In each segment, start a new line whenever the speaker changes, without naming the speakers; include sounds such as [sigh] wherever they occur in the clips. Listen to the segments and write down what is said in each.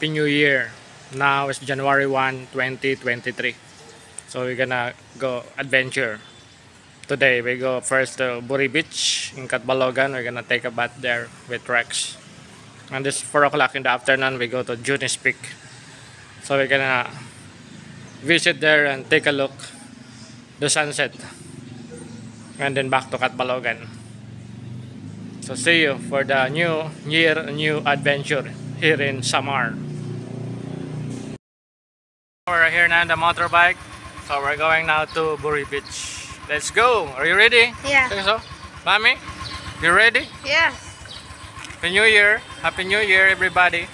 Happy New Year. Now it's January 1, 2023. So we're gonna go adventure. Today we go first to Buri Beach in Katbalogan. We're gonna take a bath there with Rex. And this 4 o'clock in the afternoon we go to Junis Peak. So we're gonna visit there and take a look the sunset. And then back to Katbalogan. So see you for the new year, new adventure here in Samar. We're here now on the motorbike. So we're going now to Buri Beach. Let's go. Are you ready?
Yeah.
Think so? Mommy? You ready?
Yes.
Happy New Year. Happy New Year, everybody.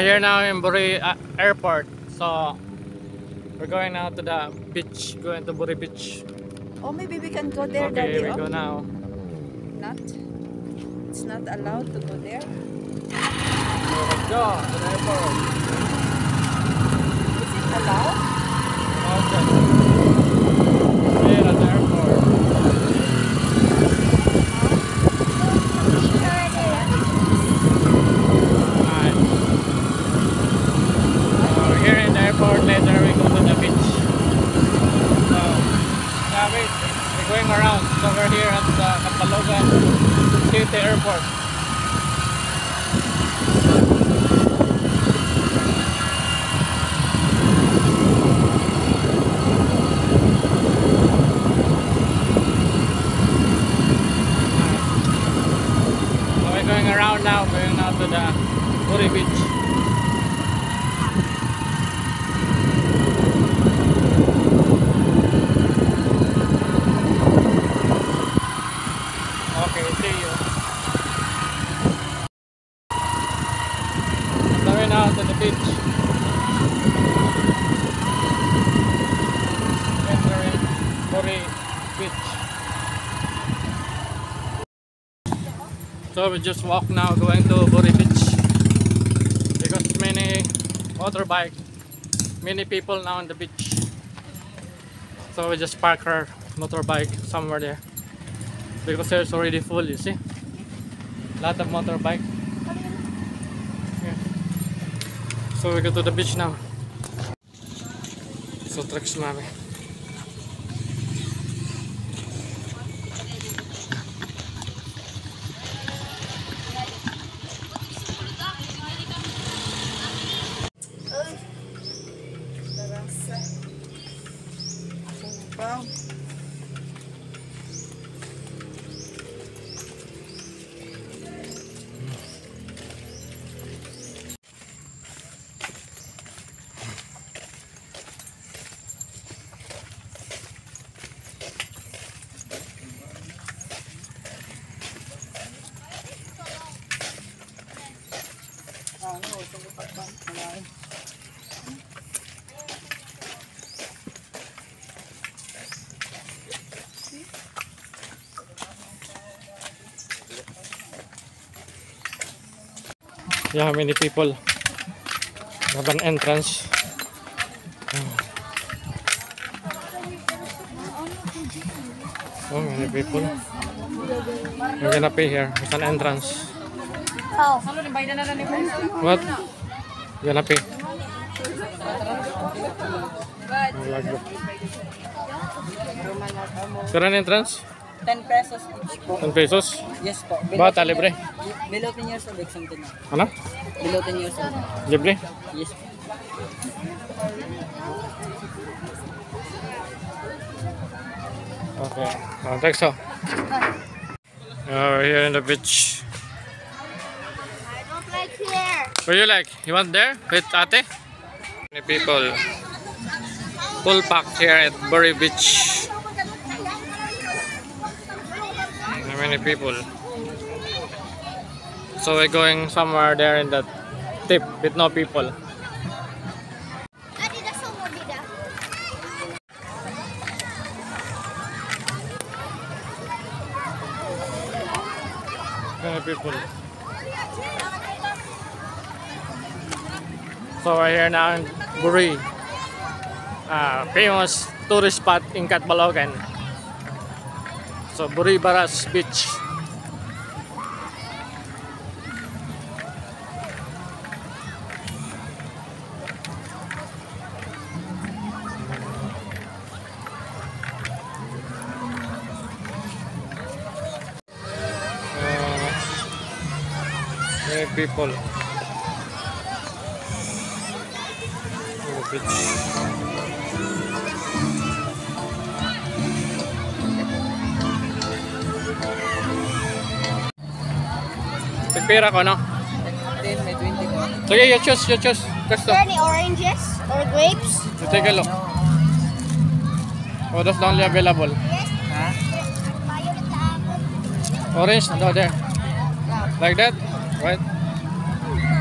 We're here now in Buri uh, Airport. So we're going now to the beach, going to Buri Beach.
Oh, maybe we can go there,
Okay,
Daddy.
we
oh?
go now.
Not. It's not allowed to go there.
So let's go to the airport. So we just walk now going to Buri Beach because many motorbike, many people now on the beach. So we just park our motorbike somewhere there because there's already full. You see, lot of motorbike. Yeah. So we go to the beach now. So tracks mami. Yeah, many people. Have an entrance. Oh, many people. We're gonna pay here. It's an entrance.
Oh.
What? You're gonna pay. An entrance?
10 pesos each po.
10 pesos?
Yes po.
Bata, libre?
Below 10 years old, na.
Ano?
Below 10 years old.
Libre?
Yes.
Okay. Oh, thanks. Oh, we're here in the beach.
I don't like here.
What do you like? You want there with ate? Many people. Full pack here at Bury Beach. Many people. So we're going somewhere there in the tip with no people.
So
people. So we're here now in Buri. Famous tourist spot in Catbalogan. So Buri Baras Beach. People. The beach. Pagpira ko, no?
10, may 20 ko.
Sige, you choose, you choose.
Are there any oranges or grapes?
You take a look. Oh, that's the only available.
Na apple.
Orange, no, there. Like that?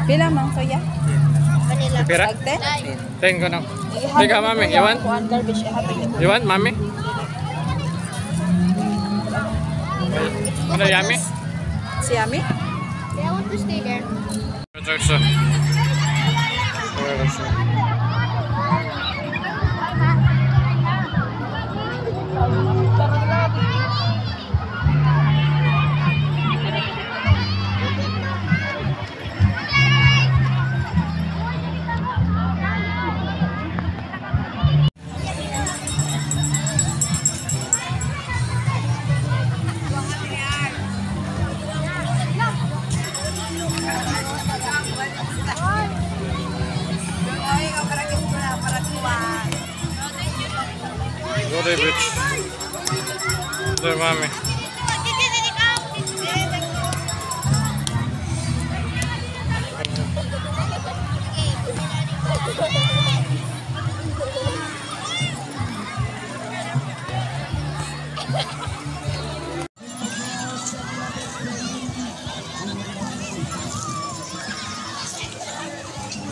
Pila man kuya?
Vanilla.
Pira?
Agte?
Ten ko na. Teka, mami, you want? You want, mami? Ano, yummy?
Si Ami?
Yeah, I want to stay there.
Sorry, bitch. Sorry, mommy.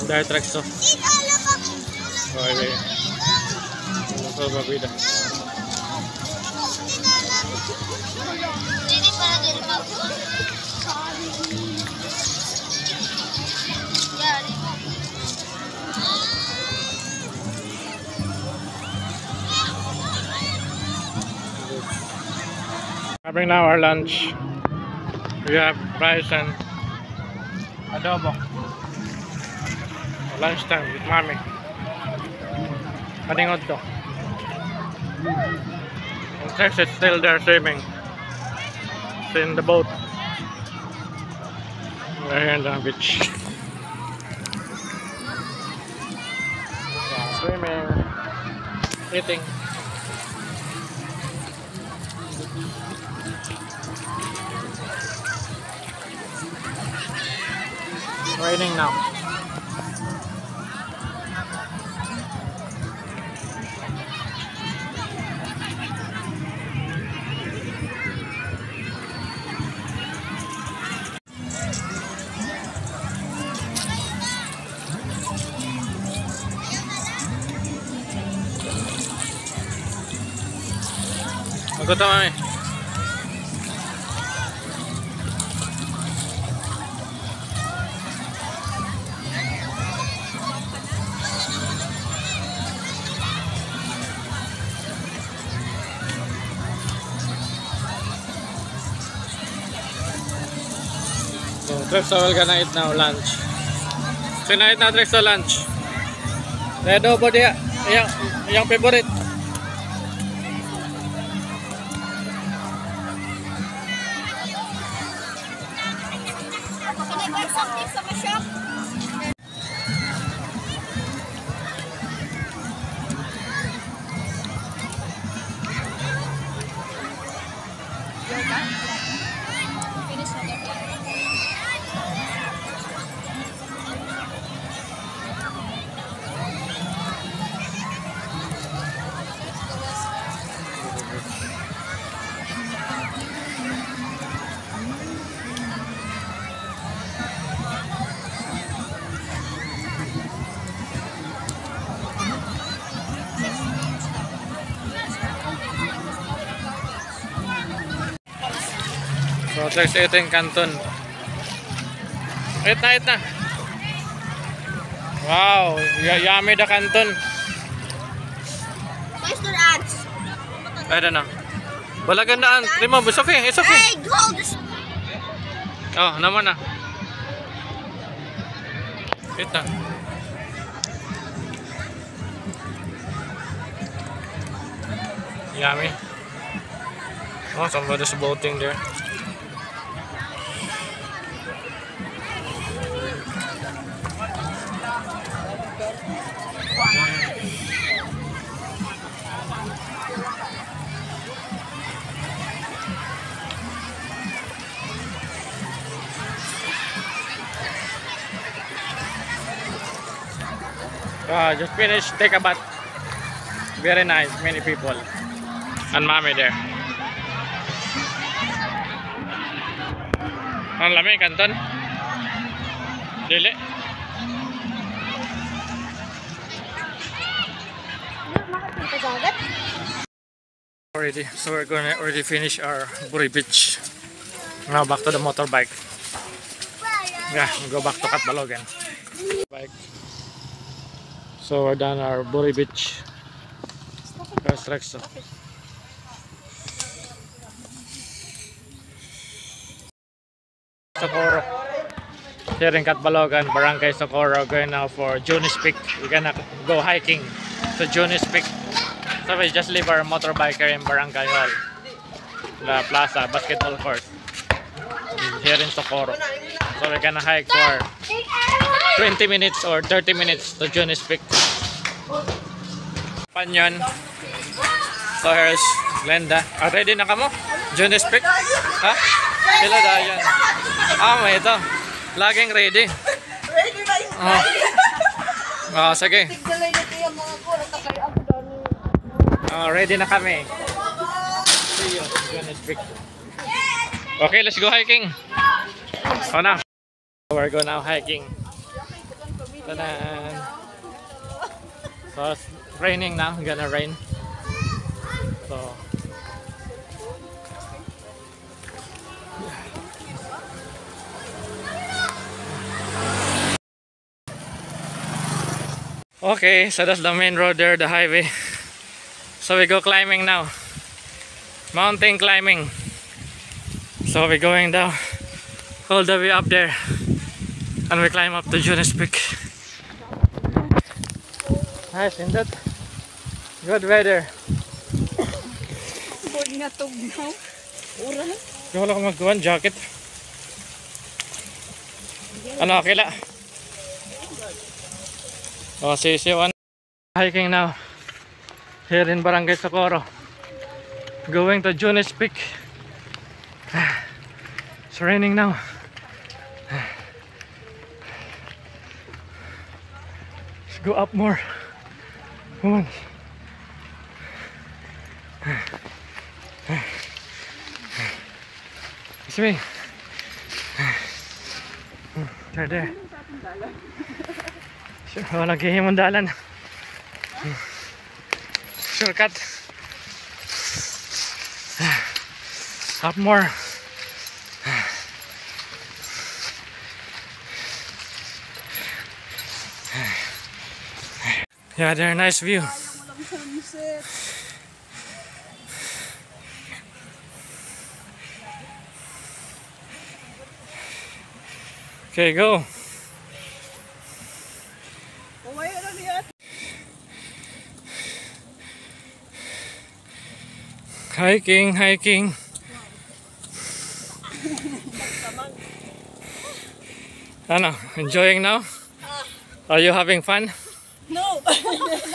Dahil track to. Okay. Ito, papida. Having now our lunch. We have rice and adobo. Lunchtime with mommy. Kaningod to. And Tex is still there swimming. It's in the boat. We're here in the beach. Swimming. Eating. raining now. Look at Treps will gonna eat now lunch. Sino eat na Treps sa lunch? The adobo dia. Yang, yang favorite. So, next ito yung Canton. Ito na, ito na. Wow, y- yummy the Canton.
Mr. Ants.
I don't know. Wala gandaan. Remove, it's okay, it's okay.
Hey, gold.
Oh, naman na. Ito. Yummy. Oh, somebody's boating there. Ah, just finished. Take a bath. Very nice. Many people. And mommy there. Ang lamig, Kanton. Dili. Already. So we're gonna already finish our Buri Beach. Now back to the motorbike. Yeah, go back to Katbalogan. Bike. So we're done our Buri Beach. Rexo. Socorro. Here in Katbalogan, Barangay Socorro, going now for Junis Peak. We're gonna go hiking to Junis Peak. So we just leave our motorbike here in Barangay Hall. La Plaza, basketball court. Here in Socorro. So we're gonna hike for 20 minutes or 30 minutes to Junis Peak. Panyon. So here's Glenda. Ah, ready na ka mo? Junis Peak? Ha? Sila dayan. Ah, may ito. Laging ready.
Ready na yung
Oh. Oh, sige. Oh, ready na kami. See you. Junis Peak. Okay, let's go hiking. Oh na. We're go now hiking. So it's raining now. Gonna rain. So Okay, so that's the main road there, the highway. So we go climbing now. Mountain climbing. So we're going down all the way up there. And we climb up to Jonas Peak. Nice, isn't it? Good weather.
Board nga tugnaw. Ura na.
Di wala akong magkuhan, jacket. Ano, akila? Oh, sisiwan. Hiking now. Here in Barangay Socorro. Going to Junis Peak. [sighs] It's raining now. [sighs] Let's go up more. Come on. It's me. There, there. Sure, dalan. Shortcut. Up more. Yeah, there, a nice view. Okay, go. Hiking, hiking. Ano, enjoying now? Are you having fun?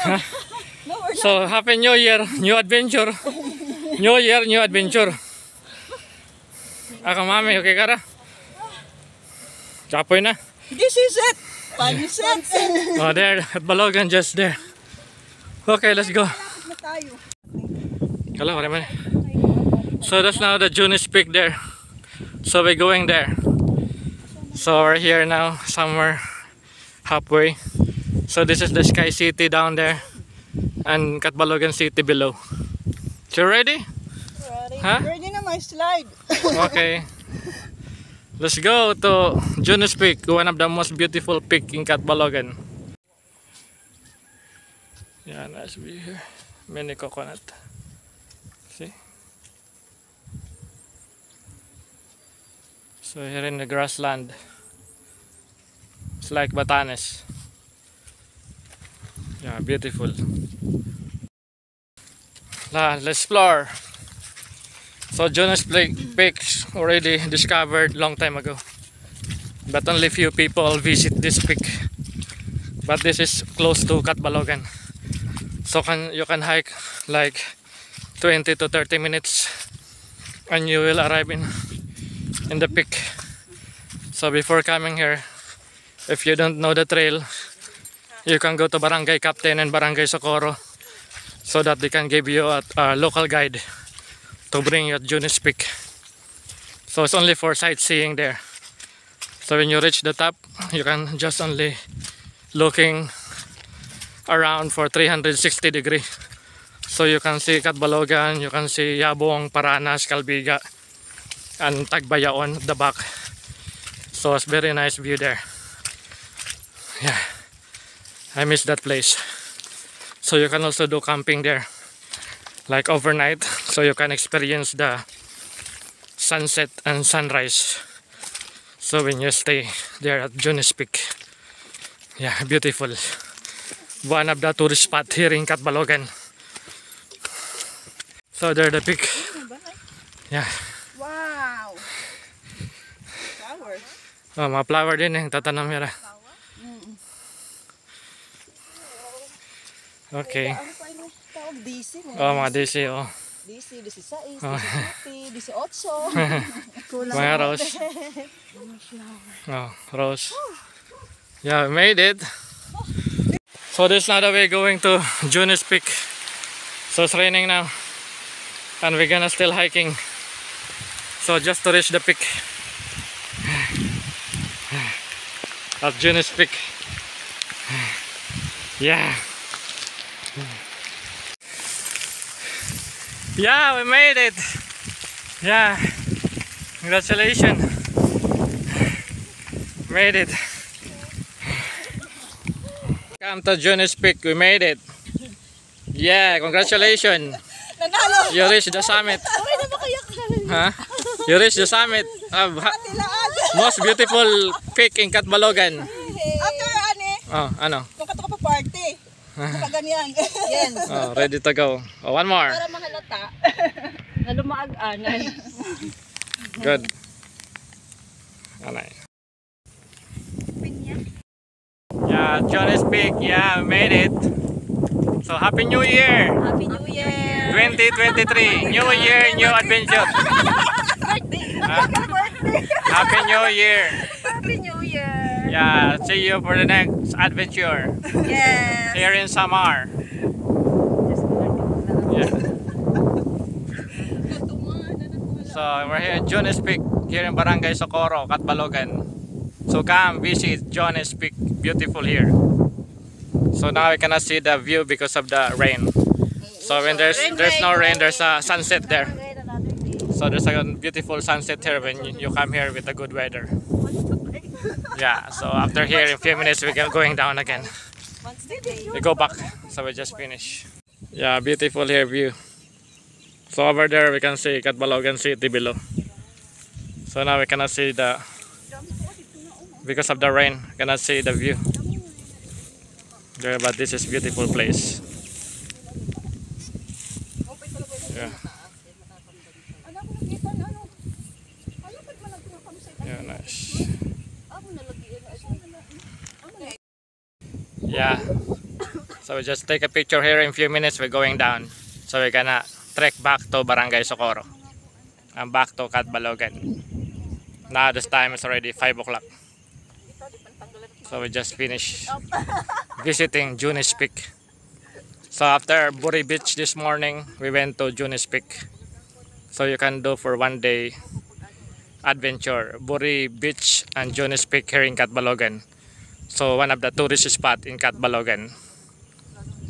[laughs]
No. we're
So, Happy New Year, new adventure. New Year, new adventure. Ako mami, okay ka ra? Chapoy na.
This is it. Pansit.
Oh, there, at Balogan, just there. Okay, let's go. Hello, what am I? So that's now the Junis Peak there. So we're going there. So we're here now, somewhere halfway. So this is the Sky City down there, and Katbalogan City below. So ready?
Ready?
Huh?
Ready na my slide. [laughs]
Okay. Let's go to Jonas Peak, one of the most beautiful peak in Katbalogan. Yeah, nice view here. Many coconut. See? So here in the grassland, it's like Batanes. Yeah, beautiful. La, let's explore. So Jonas Peak Peaks already discovered long time ago. But only few people visit this peak. But this is close to Katbalogan. So can you can hike like 20 to 30 minutes and you will arrive in in the peak. So before coming here, if you don't know the trail, you can go to Barangay Captain and Barangay Socorro so that they can give you a, a local guide to bring you at Junis Peak. So it's only for sightseeing there. So when you reach the top, you can just only looking around for 360 degree. So you can see Katbalogan, you can see Yabong, Paranas, Calbiga, and Tagbayaon at the back. So it's very nice view there. Yeah, I miss that place. So you can also do camping there, like overnight, so you can experience the sunset and sunrise. So when you stay there at Junis Peak, yeah, beautiful. One of the tourist spot here in Katbalogan. So there the peak. Yeah.
Wow! Flower.
Oh, mga flower din eh, tatanam nila. Okay.
Ano pa yung tawag? DC mo.
Oh, mga DC, oh.
DC, DC 6, [laughs]
Oh.
DC 7, DC 8. Kulang
Mga rose. [laughs] Oh, rose. Yeah, we made it. So this is now the way going to Junis Peak. So it's raining now. And we're gonna still hiking. So just to reach the peak. [sighs] At Junis Peak. [sighs] Yeah. Yeah, we made it. Yeah. Congratulations. Made it. Come to Jonas Peak. We made it. Yeah, congratulations.
Nanalo!
You reached the summit. [laughs]
Uy, na ba kaya
Huh? You reached the summit of most beautiful peak in Katbalogan.
After,
Oh, ano?
Ganyan. Yan. [laughs]
Oh, ready to go. Oh, one more.
Para mahalata [laughs] na lumaag-anay.
Good. Anay. Yeah, Jonas Peak. Yeah, we made it. So, Happy New Year!
Happy New Year!
2023. [laughs] New Year, new adventure. Happy New Year. Yeah, see you for the next adventure
Yes!
here in Samar. Yeah. So we're here at Jonas Peak, here in Barangay Socorro, Katbalogan. So come visit Jonas Peak, beautiful here. So now we cannot see the view because of the rain. So when there's there's no rain, there's a sunset there. So there's a beautiful sunset here when you, you come here with the good weather. Yeah, so after here in a few minutes we're going down again. We go back, so we just finish. Yeah, beautiful here view. So over there we can see Katbalogan City below. So now we cannot see the because of the rain, cannot see the view. There, but this is beautiful place. So we just take a picture here in few minutes. We're going down. So we're gonna trek back to Barangay Socorro. And back to Katbalogan. Now this time is already 5 o'clock. So we just finished visiting Junis Peak. So after Buri Beach this morning, we went to Junis Peak. So you can do for one day adventure, Buri Beach and Junis Peak here in Katbalogan. So one of the tourist spot in Katbalogan.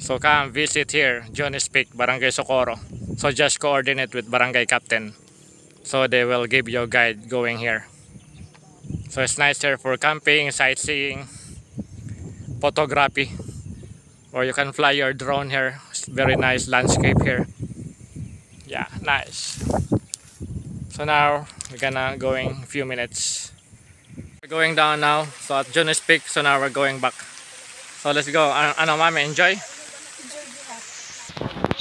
So come visit here, Jonas Peak, Barangay Socorro. So just coordinate with Barangay Captain. So they will give you a guide going here. So it's nice here for camping, sightseeing, photography. Or you can fly your drone here. It's very nice landscape here. Yeah, nice. So now we're gonna going a few minutes. We're going down now. So at Jonas Peak, so now we're going back. So let's go. Ano, ano mami, enjoy?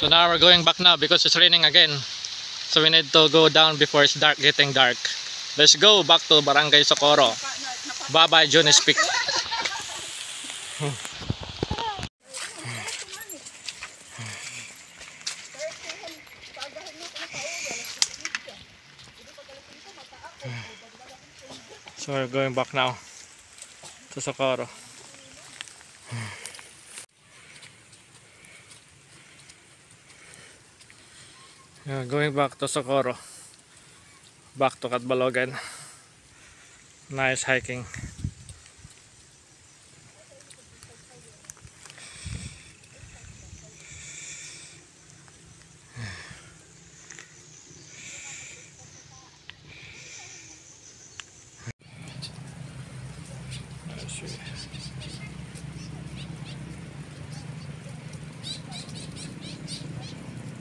So now we're going back now because it's raining again. So we need to go down before it's dark, getting dark. Let's go back to Barangay Socorro. Bye bye Jonas Peak. So we're going back now to Socorro. Yeah, going back to Socorro. Back to Catbalogan. Nice hiking.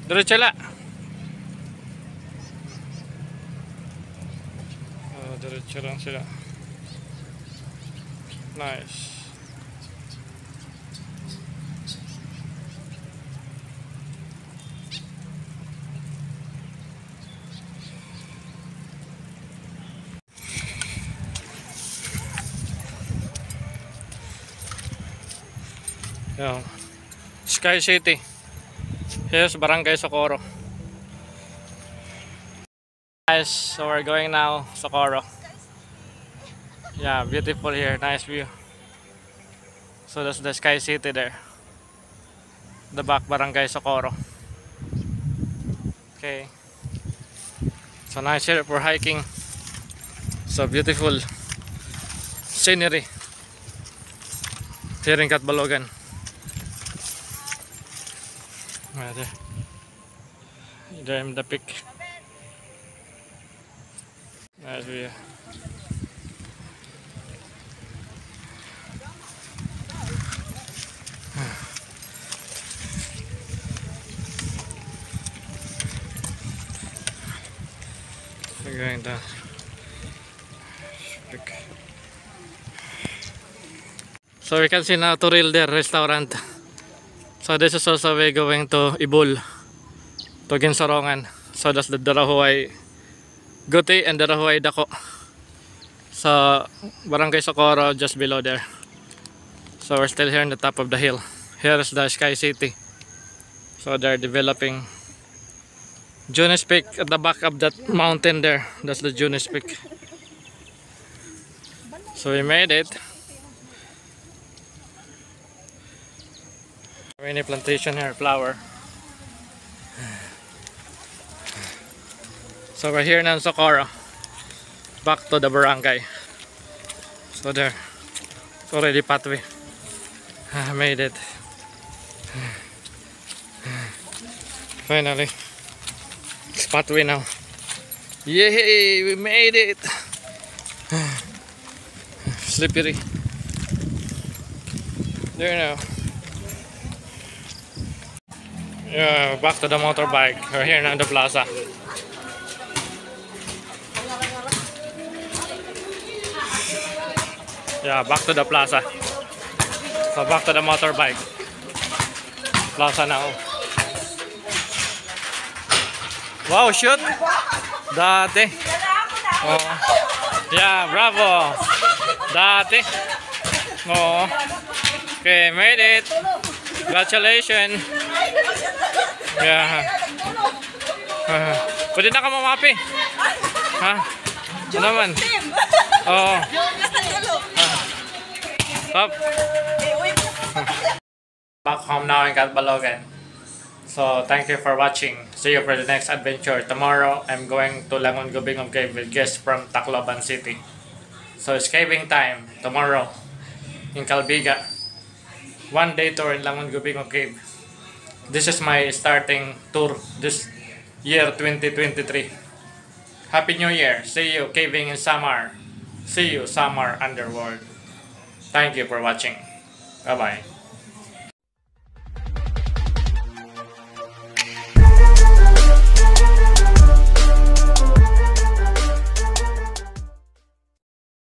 Diretso la. Lang sila. Nice. Yan. Sky City. Here's Barangay Socorro. Guys, so we're going now Socorro. Yeah, beautiful here, nice view. So that's the Sky City there. The back Barangay Socorro. Okay. So nice here for hiking. So beautiful scenery. Here in Catbalogan. Ah, there. There in the peak. Nice view. Peak. So we can see now Turil there restaurant. So this is also way going to Ibul to Ginsarongan. So that's the Darahuay Guti and Darahuay Dako. So Barangay Socorro just below there. So we're still here on the top of the hill. Here is the Sky City. So they're developing Junis Peak at the back of that mountain there. That's the Junis Peak. So we made it. Mini plantation here, flower. So we're here now in Socorro. Back to the barangay. So there. It's already pathway. I [sighs] made it. [sighs] Finally. It's pathway now. Yay! We made it! [sighs] Slippery. There now. Yeah, back to the motorbike. We're here now in the plaza. Yeah, back to the plaza. So back to the motorbike. Plaza now. Wow, shoot! Dati. Oh. Yeah, bravo! Dati. Oh. Okay, made it. Congratulations. Yeah. Uh, pwede na ka mamapi. Ha? Ano naman? Oo. Stop. Back home now in Catbalogan. So, thank you for watching. See you for the next adventure. Tomorrow, I'm going to Langon Gubingom Cave with guests from Tacloban City. So, it's caving time tomorrow in Calbiga. One day tour in Langon Gubingom Cave. This is my starting tour this year 2023. Happy New Year. See you caving in Samar. See you summer underworld. Thank you for watching. Bye bye.